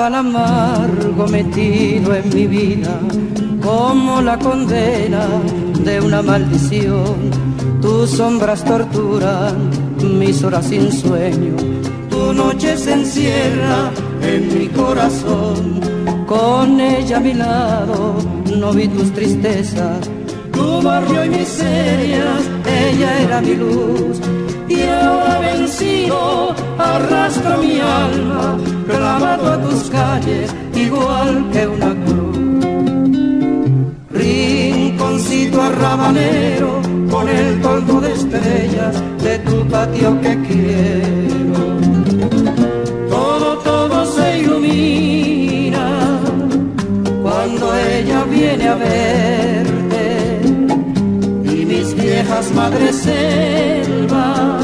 Arrabal amargo metido en mi vida, como la condena de una maldición. Tus sombras torturan mis horas sin sueño, tu noche se encierra en mi corazón. Con ella a mi lado no vi tus tristezas, tu barrio y miserias, ella era mi luz. Y ahora vencido igual que una cruz. Rinconcito arrabanero, con el toldo de estrellas de tu patio que quiero. Todo, todo se ilumina cuando ella viene a verte y mis viejas madres selvas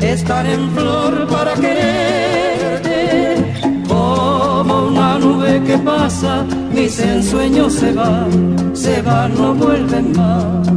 están en flor para quererte mis ensueños se van se van no vuelven más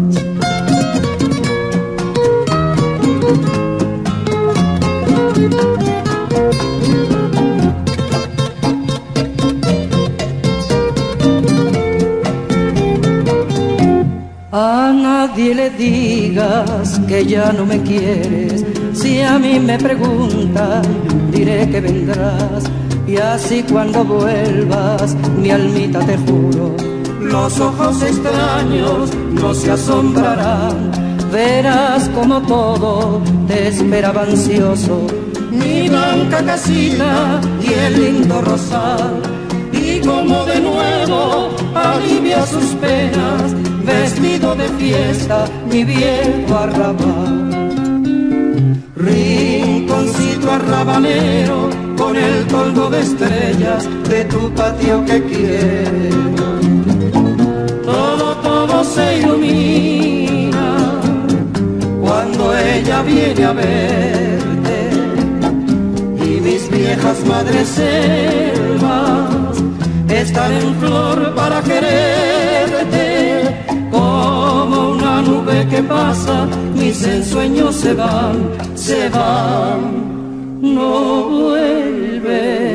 A nadie le digas que ya no me quieres. Si a mí me preguntan, diré que vendrás. Y así cuando vuelvas, mi almita te juro, los ojos extraños no se asombrarán. Verás como todo te esperaba ansioso. Mi blanca casita y el lindo rosal. Y como de nuevo alivia sus penas vestido de fiesta, mi viejo arrabal. Rinconcito arrabalero, con el toldo de estrellas de tu patio que quiero. Todo, todo se ilumina cuando ella viene a verte y mis viejas madres selvas están en flor para quererte como una nube que pasa, mis ensueños se van, se van, no vuelven.